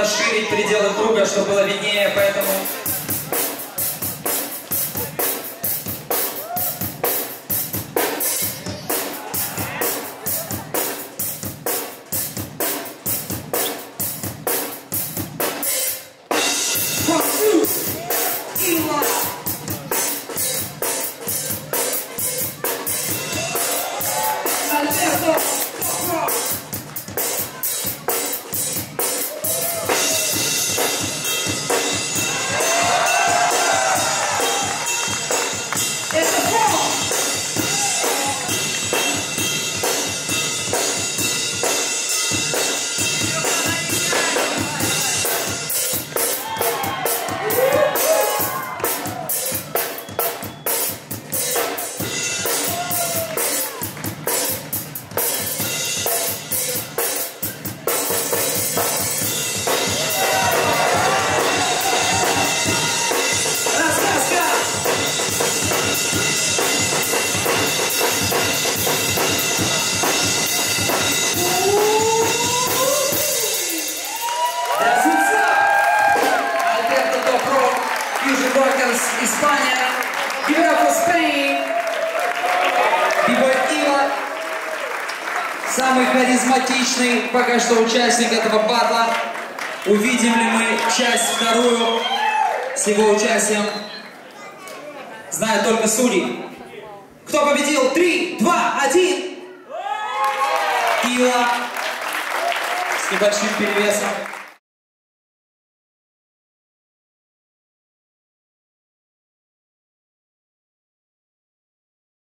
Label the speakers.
Speaker 1: расширить пределы круга, чтобы было виднее, поэтому Fusion Rockers, Испания, Beautiful Spain, Бибой Ива, самый харизматичный пока что участник этого батла. Увидим ли мы часть вторую с его участием, знают только судьи. Кто победил? Три, два, один. Ила с небольшим перевесом.